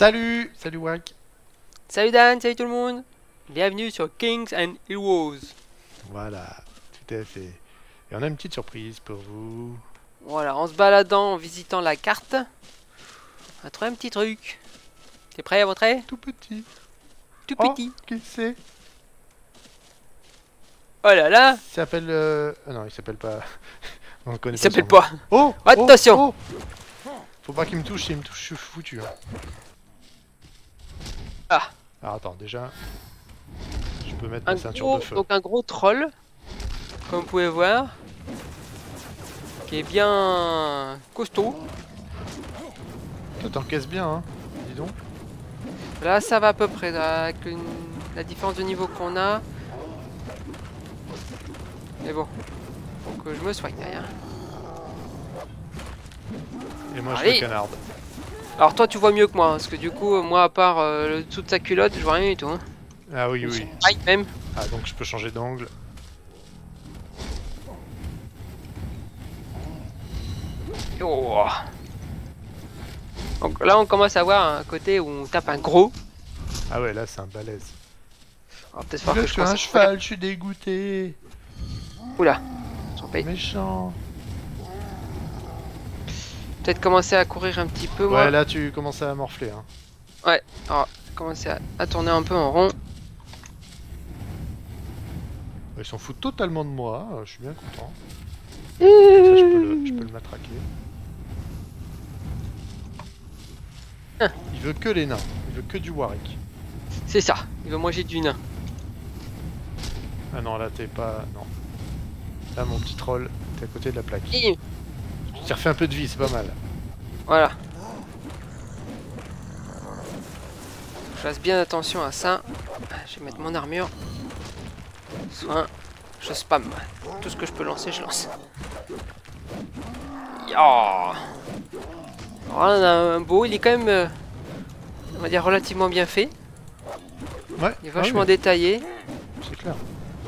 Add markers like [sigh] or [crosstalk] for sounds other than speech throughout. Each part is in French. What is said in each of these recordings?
Salut Salut Wack Salut Dan, salut tout le monde Bienvenue sur Kings and Heroes Voilà, tout à fait. Et on a une petite surprise pour vous. Voilà, en se baladant, en visitant la carte, on a trouvé un petit truc. T'es prêt à montrer Tout petit. Tout Oh, petit. qui c'est? Oh là là Il s'appelle... euh, Ah non, il s'appelle pas... [laughs] on connaît Il s'appelle pas Oh Attention oh, oh. Faut pas qu'il me touche, s'il me touche, je suis foutu. hein. Ah. Alors attends, déjà... Je peux mettre un ma ceinture gros, de feu. Donc un gros troll, comme vous pouvez voir, qui est bien costaud. Toi t'encaisses bien, hein Dis donc. Là ça va à peu près, là, avec une- la différence de niveau qu'on a. Mais bon, faut que je me soigne derrière. Et moi je me canarde. Alors toi tu vois mieux que moi, hein, parce que du coup euh, moi à part euh, le dessous de sa culotte, je vois rien du tout. Hein. Ah oui, oui. Aïe même. Ah donc je peux changer d'angle. Oh. Donc là on commence à voir un côté où on tape un gros. Ah ouais, là c'est un balèze. On va peut-être que je suis un cheval, je suis dégoûté. Oula. J'en paye. Méchant. Peut-être commencer à courir un petit peu moi. Ouais, là tu commences à morfler. Hein. Commencer à, à tourner un peu en rond. Ils s'en foutent totalement de moi, euh, je suis bien content. Ça, je peux le, je peux le matraquer. Ah. Il veut que les nains, il veut que du Warwick. C'est ça. Il veut manger du nain. Ah non, là t'es pas. Non. Là, mon petit troll, t'es à côté de la plaque. Et t'es refait un peu de vie, c'est pas mal. voilà. Je fasse bien attention à ça. Je vais mettre mon armure. Soin. Je spam. Tout ce que je peux lancer, je lance. Ya Alors là, on a un beau, il est quand même, euh, on va dire, relativement bien fait. Ouais, Il est ah vachement oui, détaillé. c'est clair.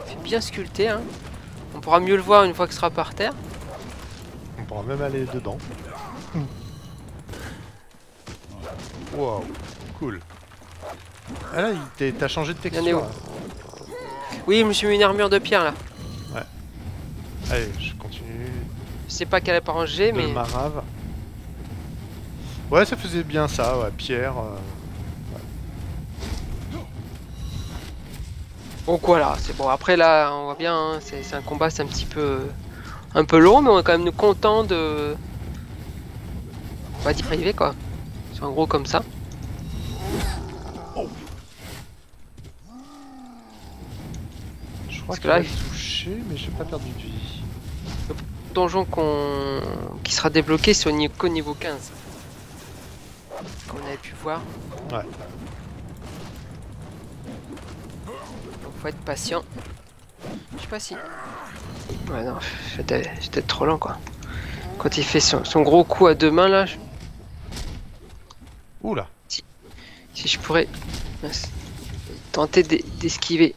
Il est bien sculpté. Hein. On pourra mieux le voir une fois qu'il sera par terre. On pourra même aller dedans. Wow, cool. Ah là, t'as changé de texture. Oui, je me suis mis une armure de pierre là. Allez, je continue Je sais pas quelle apparence j'ai, mais marave. Ouais, ça faisait bien ça, ouais, pierre. euh, bon voilà, c'est bon. Après là, on voit bien, hein, c'est un combat, c'est un petit peu, un peu long, mais on est quand même content de, on va d'y arriver quoi. C'est en gros comme ça. Je crois que là, il- touché, mais j'ai pas perdu de vie. Donjon qu'on, qui sera débloqué sur ni- qu'au niveau 15. Comme on avait pu voir. Ouais. Donc faut être patient. Je sais pas si. Ouais non, j'étais trop lent quoi. Quand il fait son, son gros coup à deux mains là, je- Oula, si je pourrais tenter d'e- d'esquiver.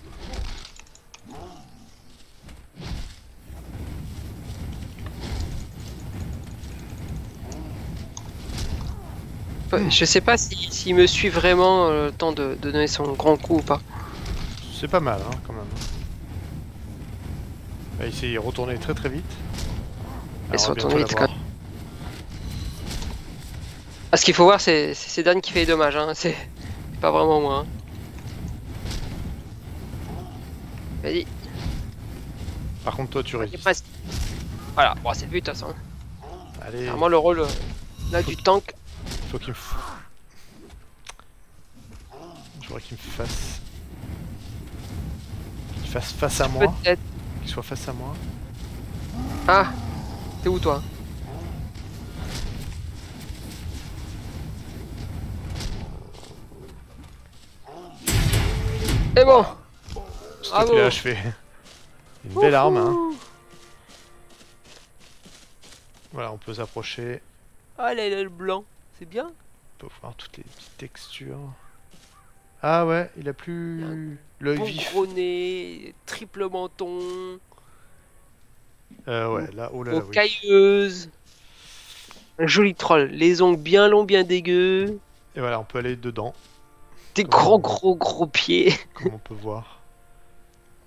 Ouais, Je sais pas si- s'il me suit vraiment euh, le temps de, de donner son grand coup ou pas. c'est pas mal hein, quand même. Là, il s'est retourné très très vite. Il retourné bientôt vite, l'avoir. Ah, ce qu'il faut voir, c'est Dan qui fait les dommages, hein. c'est pas vraiment moi. hein. Vas-y, Par contre, toi, tu résistes. Voilà, bon, c'est le but de toute façon. Allez, Vraiment le rôle euh, là du tank. faut qu'il me. f- Je voudrais qu'il me fasse. Qu'il fasse face à moi. Peut-être. Qu'il soit face à moi. Ah, t'es où toi? Et bon, C'est Bravo. a achevé. Une belle arme, hein. Voilà, on peut s'approcher. ah là, il a le blanc, c'est bien. On peut voir toutes les petites textures. Ah ouais, il a plus l'œil Bon vif. gros nez, triple menton, Euh, ouais, là, oh là là, oui. cailleuses. Un joli troll, les ongles bien longs, bien dégueux. Et voilà, on peut aller dedans, Des gros on- gros gros pieds. [laughs] comme on peut voir.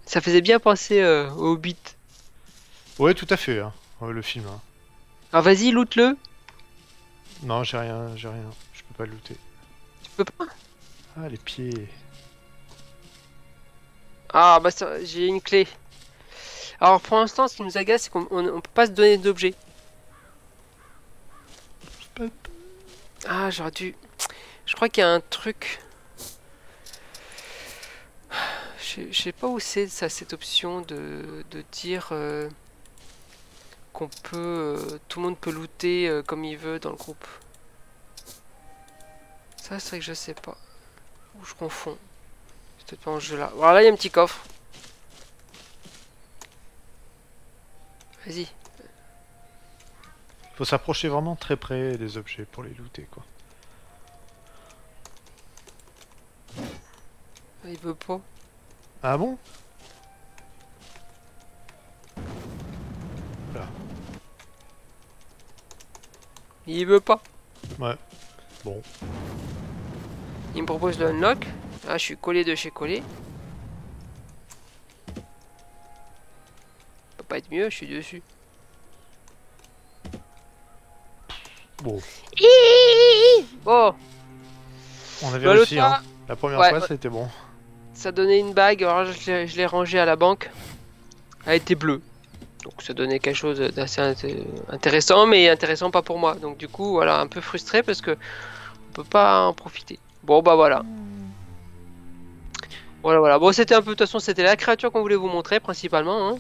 Ça faisait bien penser euh, au Hobbit. Ouais, tout à fait, hein, ouais, le film. hein. Alors vas-y, loot-le. Non, j'ai rien, j'ai rien. Je peux pas le looter. Tu peux pas? Ah, les pieds. Ah bah j'ai une clé. Alors pour l'instant, ce qui nous agace, c'est qu'on on, on peut pas se donner d'objets. Ah, j'aurais dû. Je crois qu'il y a un truc. Je sais- pas où c'est ça, cette option de, de dire euh, qu'on peut. euh, tout le monde peut looter euh, comme il veut dans le groupe. Ça, c'est vrai que je sais pas. Ou je confonds. C'est peut-être pas en jeu là. Voilà, là, il y a un petit coffre. Vas-y. Faut s'approcher vraiment très près des objets pour les looter, quoi. Il veut pas. Ah bon? Il veut pas. Ouais. Bon. Il me propose le unlock. Ah, je suis collé de chez collé. Peut pas être mieux, je suis dessus. Bon. Bon, On avait bah, réussi, fois, hein. La première ouais, fois, c'était bon. ça donnait une bague, alors je l'ai- je l'ai rangée à la banque. Elle était bleue. Donc ça donnait quelque chose d'assez int- intéressant, mais intéressant pas pour moi. Donc du coup, voilà, un peu frustré parce que on peut pas en profiter. Bon bah voilà. Voilà, voilà. Bon, c'était un peu, de toute façon, c'était la créature qu'on voulait vous montrer principalement. Hein.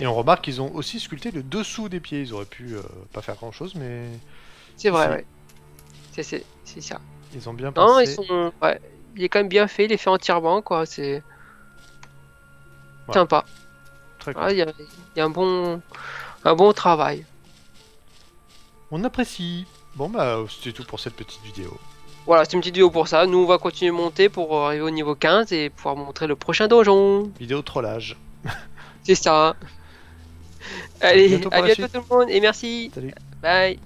Et on remarque qu'ils ont aussi sculpté le dessous des pieds. Ils auraient pu euh, pas faire grand chose, mais C'est vrai, ouais. C'est- ça. ils ont bien Non, pensé. ils sont. Ouais. Il est quand même bien fait, il est fait entièrement, quoi. C'est. Ouais. Sympa. Très cool. Il y, a, il y a un bon. Un bon travail. On apprécie. Bon bah, c'était tout pour cette petite vidéo. Voilà, c'est une petite vidéo pour ça. Nous, on va continuer de monter pour arriver au niveau 15 et pouvoir montrer le prochain donjon. Vidéo trollage. C'est ça. Allez, bientôt pour à bientôt tout le monde et merci. Salut. Bye.